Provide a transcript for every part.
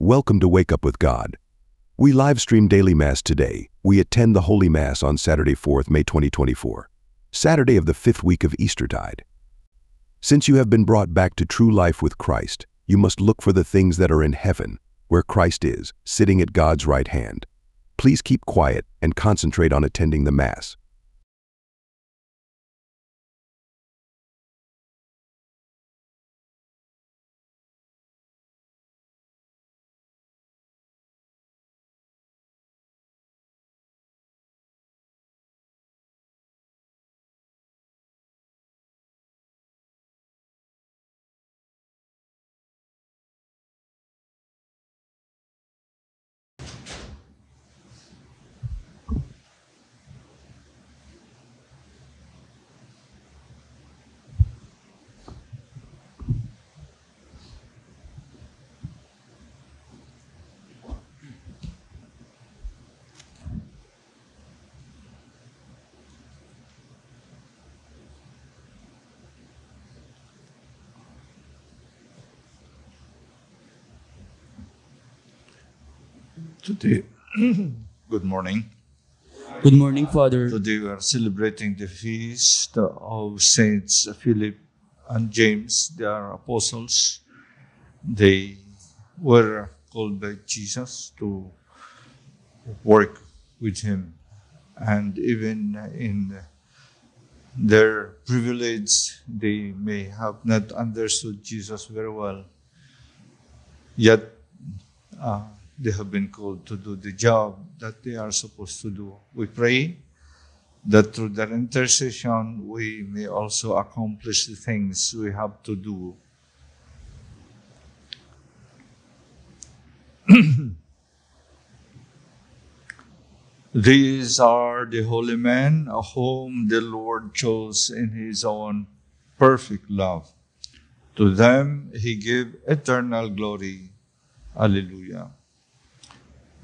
Welcome to Wake Up with God. We live stream daily Mass today. We attend the Holy Mass on Saturday, 4th May 2024, Saturday of the fifth week of Eastertide. Since you have been brought back to true life with Christ, you must look for the things that are in heaven, where Christ is, sitting at God's right hand. Please keep quiet and concentrate on attending the Mass. Today, good morning. Good morning, Father. Today we are celebrating the feast of Saints Philip and James. They are apostles. They were called by Jesus to work with him. And even in their privilege, they may have not understood Jesus very well. Yet, uh, they have been called to do the job that they are supposed to do. We pray that through their intercession, we may also accomplish the things we have to do. These are the holy men whom the Lord chose in his own perfect love. To them he gave eternal glory. Alleluia.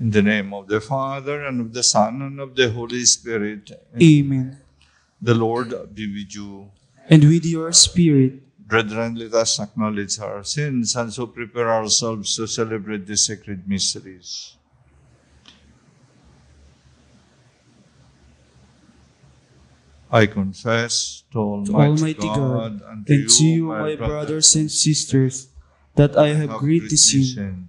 In the name of the Father, and of the Son, and of the Holy Spirit. Amen. The Lord be with you. And with your spirit, Brethren, let us acknowledge our sins and so prepare ourselves to celebrate the sacred mysteries. I confess to Almighty, to Almighty God, and to you, my brothers and sisters, that I have greatly sinned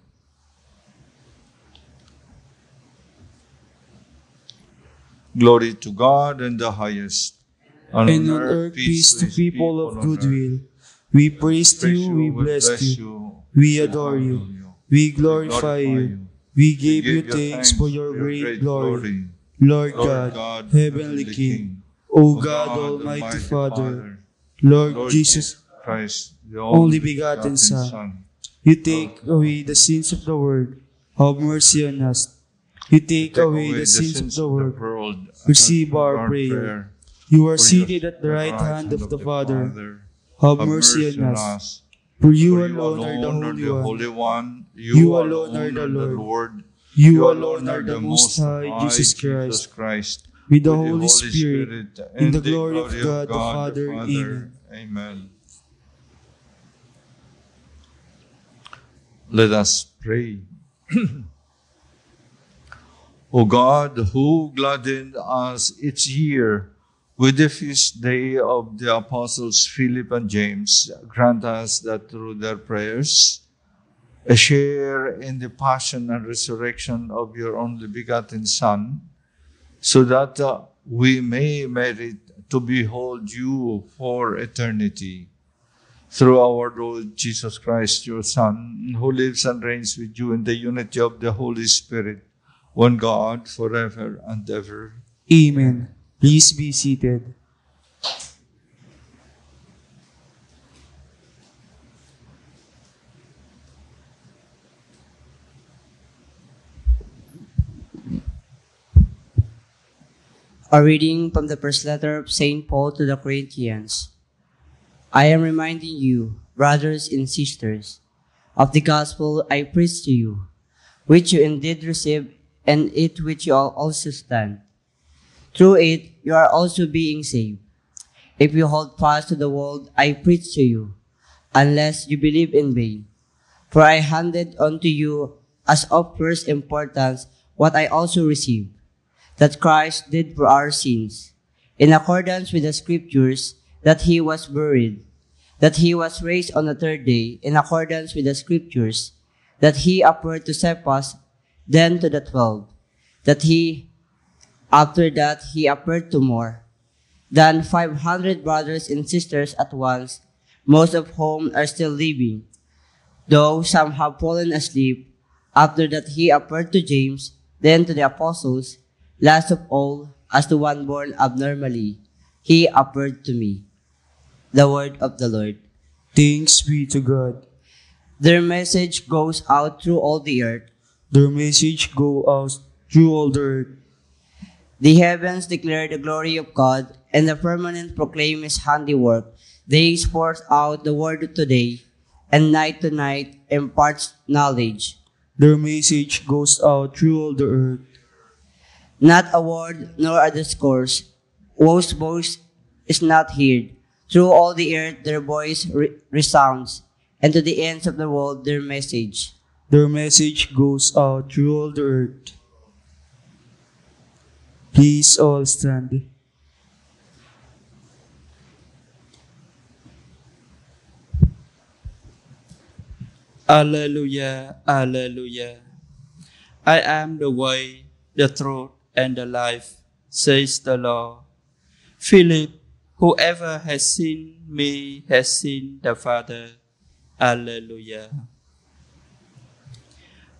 Glory to God in the highest. And on earth peace to people of good will. We praise you, we bless you, we adore you, we glorify you, we give you thanks for your great glory. Lord God, Heavenly King, O God, Almighty Father, Lord Jesus Christ, the only begotten Son, you take away the sins of the world. Have mercy on us. You take away the sins of the world. Receive our prayer. You are seated at the right hand of the Father. Have mercy on us. For you alone are the Holy One. You alone are the Lord. You alone are the Most High, Jesus Christ. With the Holy Spirit, in the glory of God the Father. Amen. Amen. Let us pray. O God, who gladdened us each year with the feast day of the apostles Philip and James, grant us that through their prayers, a share in the passion and resurrection of your only begotten Son, so that uh, we may merit to behold you for eternity. Through our Lord Jesus Christ, your Son, who lives and reigns with you in the unity of the Holy Spirit, one God forever and ever. Amen. Please be seated. A reading from the first letter of St. Paul to the Corinthians. I am reminding you, brothers and sisters, of the gospel I preached to you, which you indeed received and it which you also stand. Through it you are also being saved, if you hold fast to the word I preach to you, unless you believe in vain. For I handed unto you as of first importance what I also received that Christ did for our sins, in accordance with the scriptures, that he was buried, that he was raised on the third day, in accordance with the scriptures, that he appeared to Cephas, then to the twelve, that he, after that, he appeared to more than five hundred brothers and sisters at once, most of whom are still living, though some have fallen asleep. After that, he appeared to James, then to the apostles, Last of all, as to one born abnormally, he appeared to me. The word of the Lord. Thanks be to God. Their message goes out through all the earth. Their message goes out through all the earth. The heavens declare the glory of God, and the firmament proclaim his handiwork. They pours out the word of today, and night to night imparts knowledge. Their message goes out through all the earth. Not a word nor a discourse, whose voice is not heard. Through all the earth their voice re- resounds, and to the ends of the world their message. Their message goes out through all the earth. Please all stand. Alleluia, Alleluia. I am the way, the truth, and the life, says the Lord. Philip, whoever has seen me has seen the Father. Alleluia.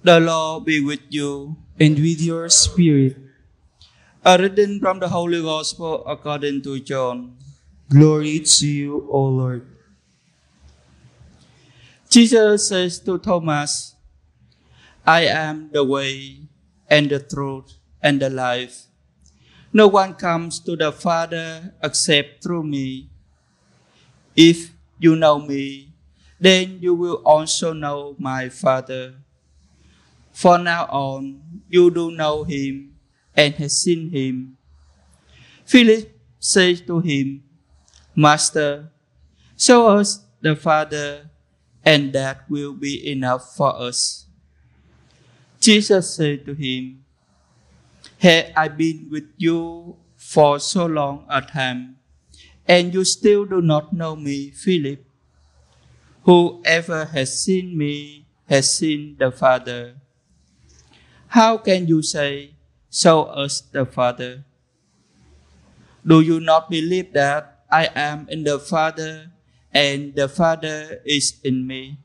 The Lord be with you and with your spirit. A reading from the Holy Gospel according to John. Glory to you, O Lord. Jesus says to Thomas, I am the way and the truth and the life. No one comes to the Father except through me. If you know me, then you will also know my Father. For now on, you do know him and have seen him. Philip said to him, Master, show us the Father, and that will be enough for us. Jesus said to him, Have I been with you for so long a time, and you still do not know me, Philip? Whoever has seen me has seen the Father. How can you say, Show us the Father? Do you not believe that I am in the Father and the Father is in me?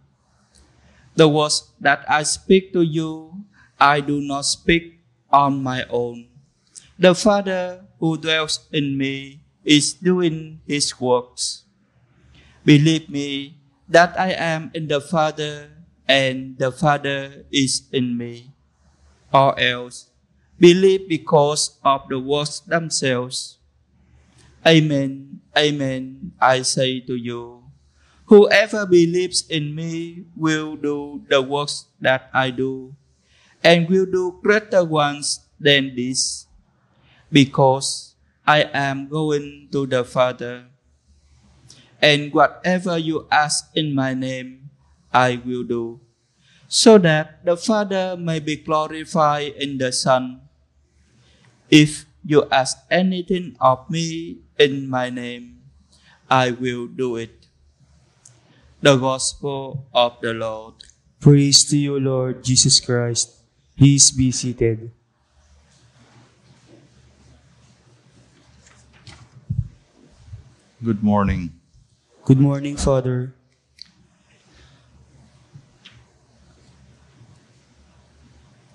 The words that I speak to you, I do not speak on my own. The Father who dwells in me is doing his works. Believe me that I am in the Father and the Father is in me. Or else, believe because of the works themselves. Amen, amen, I say to you. Whoever believes in me will do the works that I do and will do greater ones than this, because I am going to the Father. And whatever you ask in my name, I will do, so that the Father may be glorified in the Son. If you ask anything of me in my name, I will do it. The Gospel of the Lord. Praise to you, Lord Jesus Christ. Please be seated. Good morning. Good morning, Father.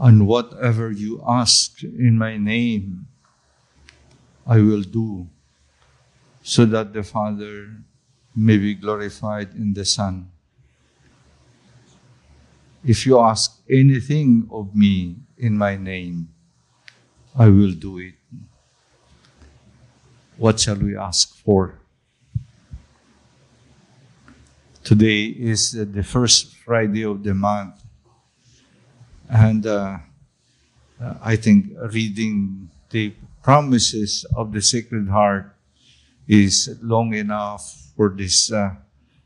And whatever you ask in my name, I will do, so that the Father may be glorified in the Son. If you ask anything of me in my name, I will do it. What shall we ask for? Today is the first Friday of the month. And uh, I think reading the promises of the Sacred Heart is long enough for this uh,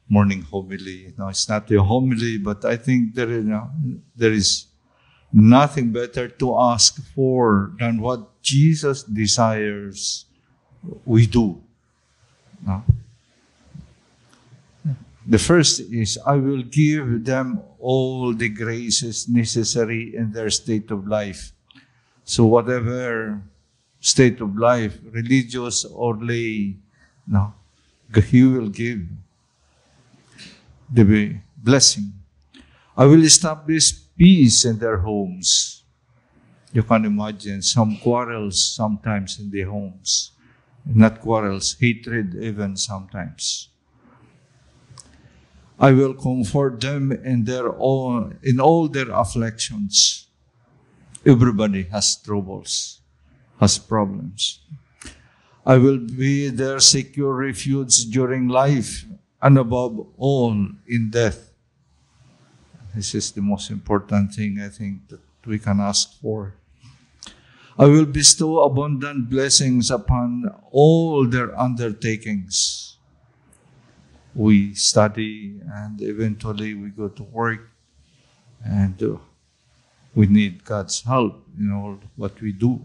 morning homily. No, it's not a homily, but I think there is, there is nothing better to ask for than what Jesus desires we do. No? The first is, I will give them all the graces necessary in their state of life. So whatever state of life, religious or lay, no, He will give the blessing. I will establish peace in their homes. You can imagine some quarrels sometimes in the homes. Not quarrels, hatred even sometimes. I will comfort them in their own, in all their afflictions. Everybody has troubles, has problems. I will be their secure refuge during life and above all in death. This is the most important thing I think that we can ask for. I will bestow abundant blessings upon all their undertakings. We study and eventually we go to work and uh, we need God's help in all what we do.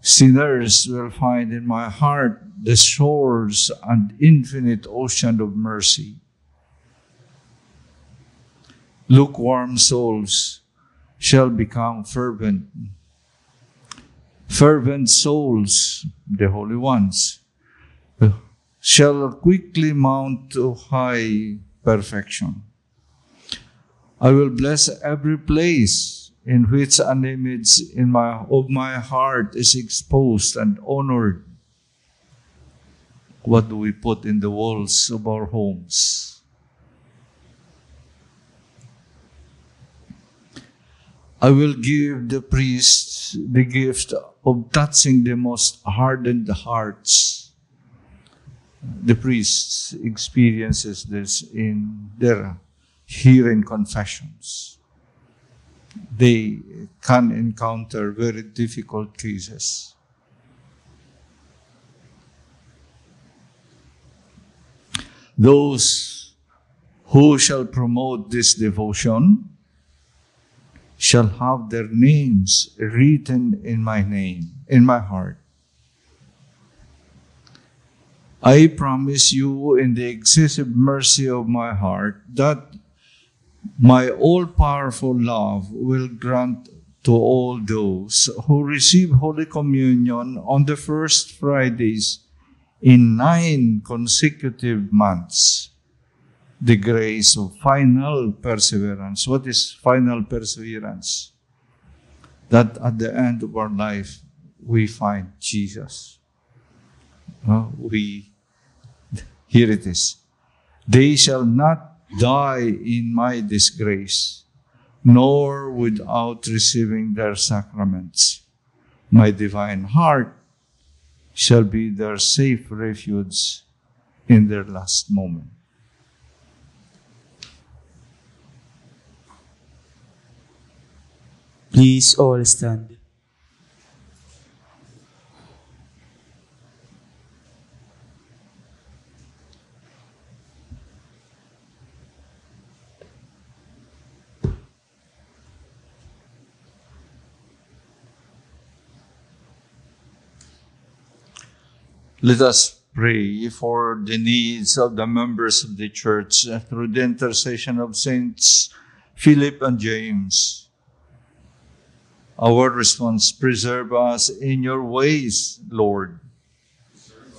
Sinners will find in my heart the shores and infinite ocean of mercy. Lukewarm souls shall become fervent fervent souls, the holy ones, shall quickly mount to high perfection. I will bless every place in which an image in my, of my heart is exposed and honored. What do we put in the walls of our homes? I will give the priests the gift of touching the most hardened hearts. The priests experiences this in their hearing confessions. They can encounter very difficult cases. Those who shall promote this devotion shall have their names written in my name, in my heart. I promise you in the excessive mercy of my heart that my all powerful love will grant to all those who receive Holy Communion on the first Fridays in nine consecutive months the grace of final perseverance. What is final perseverance? That at the end of our life, we find Jesus. Uh, we, here it is. They shall not die in my disgrace, nor without receiving their sacraments. My divine heart shall be their safe refuge in their last moment. Please all stand. Let us pray for the needs of the members of the church through the intercession of Saints Philip and James. Our response, preserve us in your ways, Lord.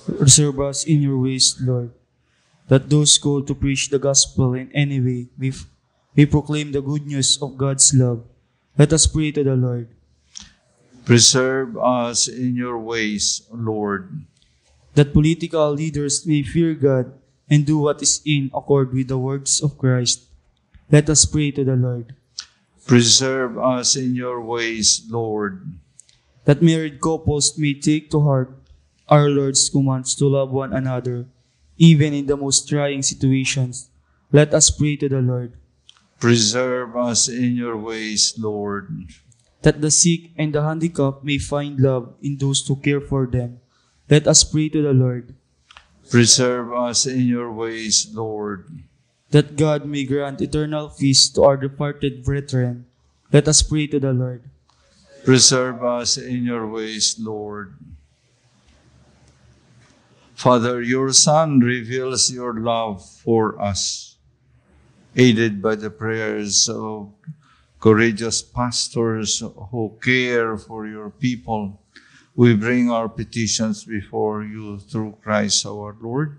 Preserve us in your ways, Lord, that those called to preach the gospel in any way we, we proclaim the good news of God's love. Let us pray to the Lord. Preserve us in your ways, Lord. That political leaders may fear God and do what is in accord with the words of Christ. Let us pray to the Lord. Preserve us in your ways, Lord. That married couples may take to heart our Lord's commands to love one another, even in the most trying situations. Let us pray to the Lord. Preserve us in your ways, Lord. That the sick and the handicapped may find love in those who care for them. Let us pray to the Lord. Preserve us in your ways, Lord. That God may grant eternal peace to our departed brethren. Let us pray to the Lord. Preserve us in your ways, Lord. Father, your Son reveals your love for us aided by the prayers of courageous pastors who care for your people, we bring our petitions before you through Christ our Lord.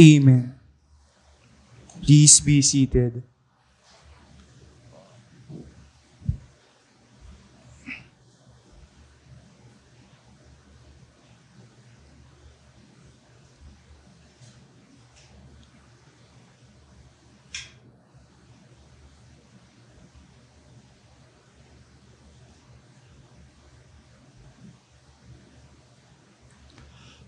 Amen. Please be seated.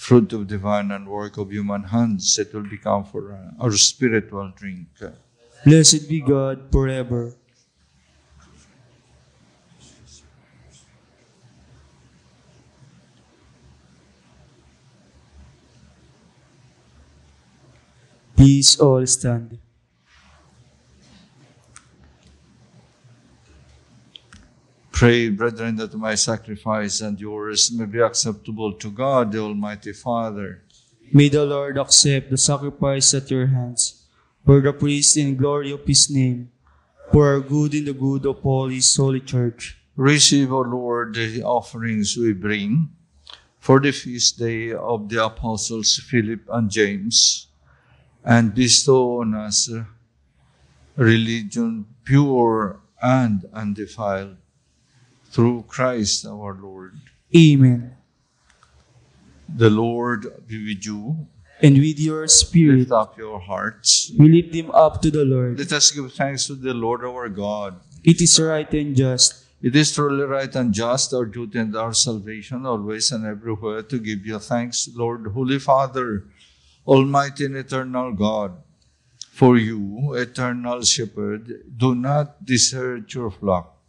fruit of divine and work of human hands it will become for uh, our spiritual drink. Blessed be God forever. Please all stand. Pray, brethren, that my sacrifice and yours may be acceptable to God, the Almighty Father. May the Lord accept the sacrifice at your hands, for the praise and glory of his name, for our good and the good of all his holy church. Receive, O Lord, the offerings we bring for the feast day of the apostles Philip and James, and bestow on us religion pure and undefiled through Christ our Lord. Amen. The Lord be with you. And with your spirit. Lift up your hearts. We lift them up to the Lord. Let us give thanks to the Lord our God. It is right and just. It is truly right and just, our duty and our salvation, always and everywhere, to give you thanks, Lord, Holy Father, Almighty and eternal God. For you, eternal shepherd, do not desert your flock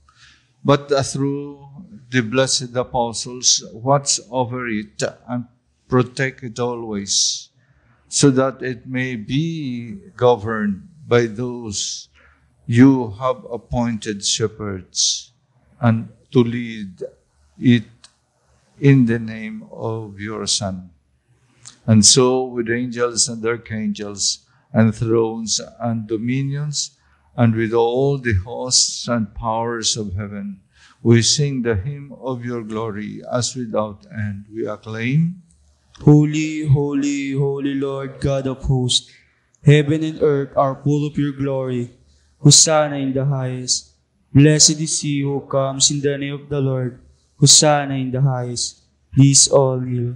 but uh, through the blessed apostles, watch over it and protect it always, so that it may be governed by those you have appointed shepherds, and to lead it in the name of your Son. And so, with angels and archangels, and thrones and dominions, and with all the hosts and powers of heaven, we sing the hymn of your glory as without end. We acclaim, Holy, holy, holy Lord God of hosts, heaven and earth are full of your glory. Hosanna in the highest. Blessed is he who comes in the name of the Lord. Hosanna in the highest. Please all kneel.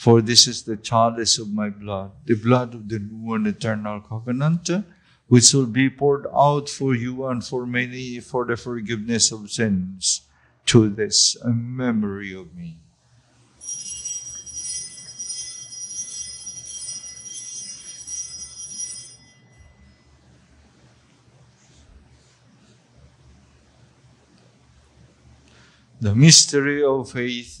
For this is the chalice of my blood, the blood of the new and eternal covenant, which will be poured out for you and for many for the forgiveness of sins. To this, a memory of me. The mystery of faith.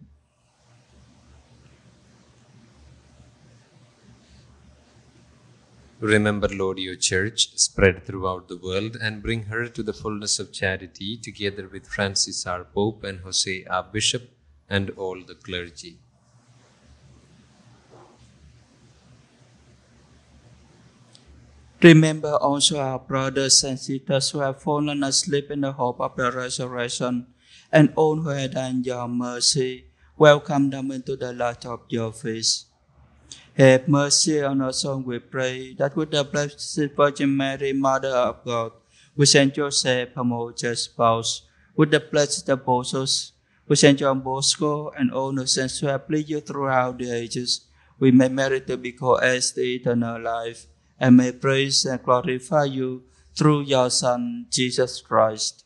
Remember, Lord, your church spread throughout the world and bring her to the fullness of charity, together with Francis our Pope and Jose our Bishop and all the clergy. Remember also our brothers and sisters who have fallen asleep in the hope of the resurrection, and all who had done your mercy. Welcome them into the light of your face. Have mercy on us all, we pray, that with the Blessed Virgin Mary, Mother of God, with Saint Joseph, her most spouse, with the blessed apostles, with Saint John Bosco, and all the saints who have pleased you throughout the ages, we may merit to be called as the eternal life and may praise and glorify you through your Son, Jesus Christ.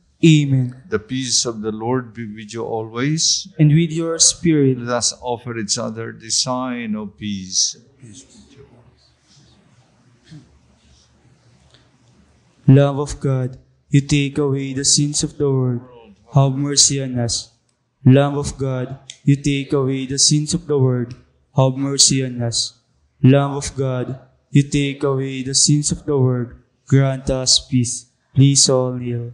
Amen. The peace of the Lord be with you always. And with your spirit, Let us offer each other the sign of peace. peace Love of God, you take away the sins of the world. Have mercy on us. Lamb of God, you take away the sins of the world. Have mercy on us. Lamb of God, you take away the sins of the world. Grant us peace. Please all kneel.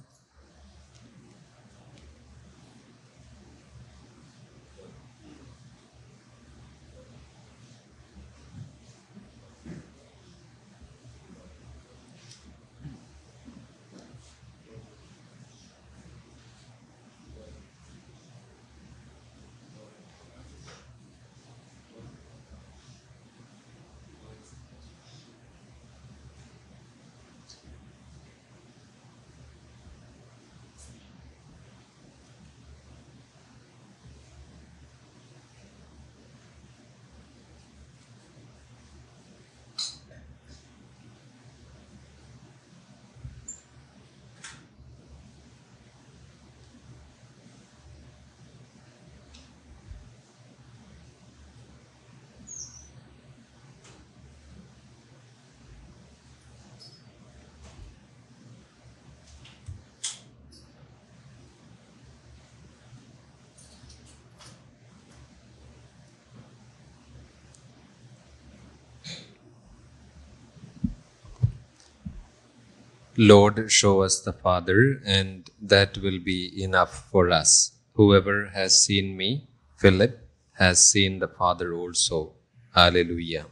Lord, show us the Father, and that will be enough for us. Whoever has seen me, Philip, has seen the Father also. Alleluia.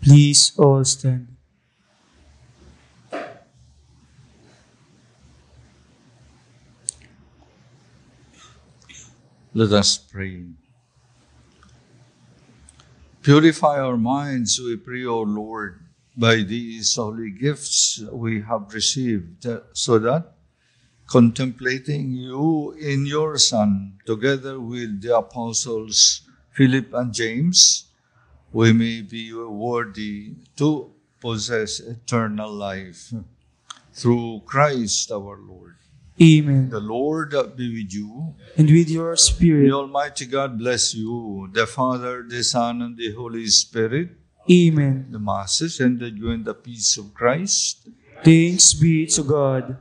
Please all stand. Let us pray. Purify our minds, we pray, O Lord, by these holy gifts we have received, so that, contemplating you in your Son, together with the apostles Philip and James, we may be worthy to possess eternal life through Christ our Lord. Amen. The Lord be with you. And with your spirit. The Almighty God bless you, the Father, the Son, and the Holy Spirit. Amen. The masses ended you in the peace of Christ. Thanks be to God.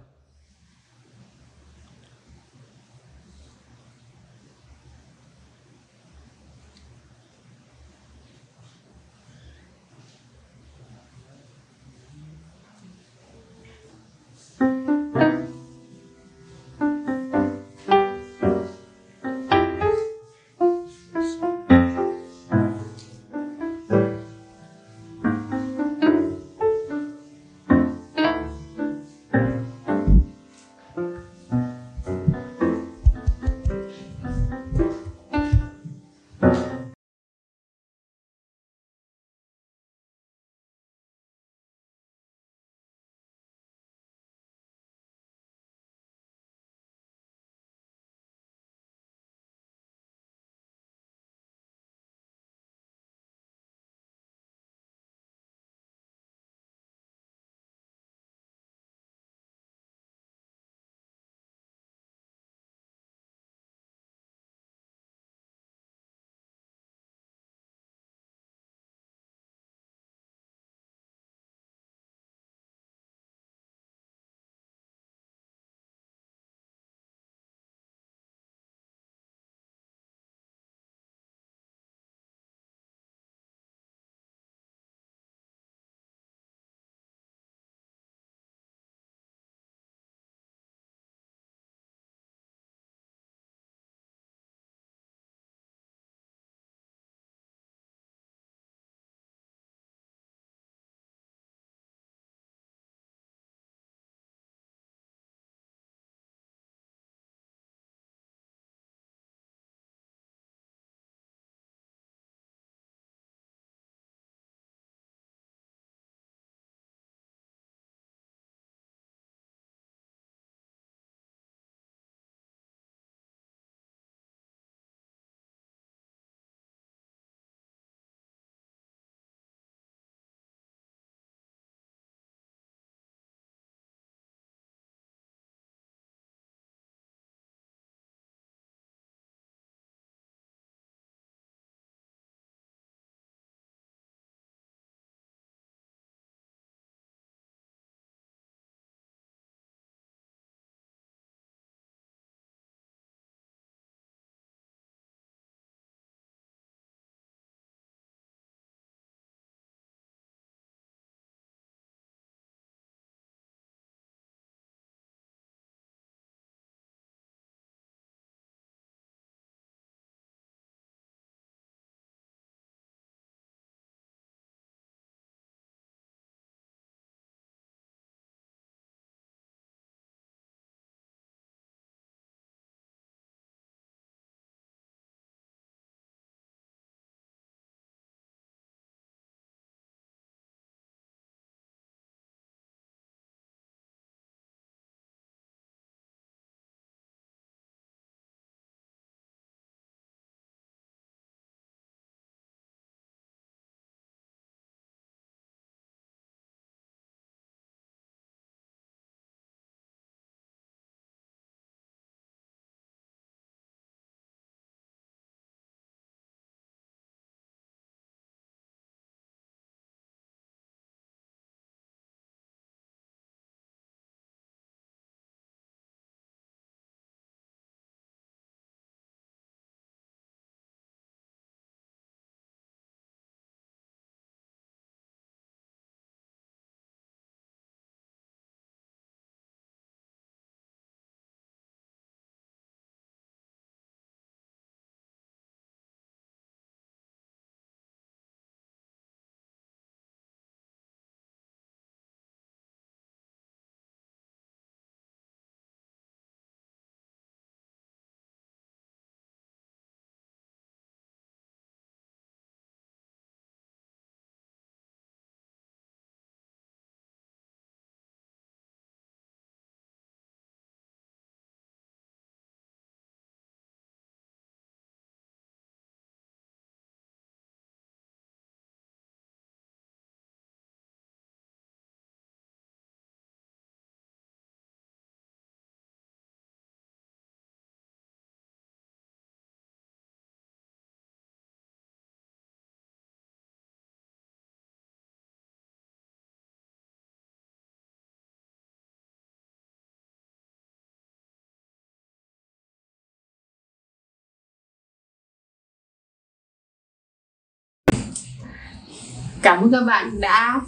Cảm ơn các bạn đã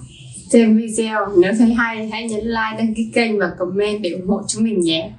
xem video. Nếu thấy hay hãy nhấn like, đăng ký kênh và comment để ủng hộ chúng mình nhé.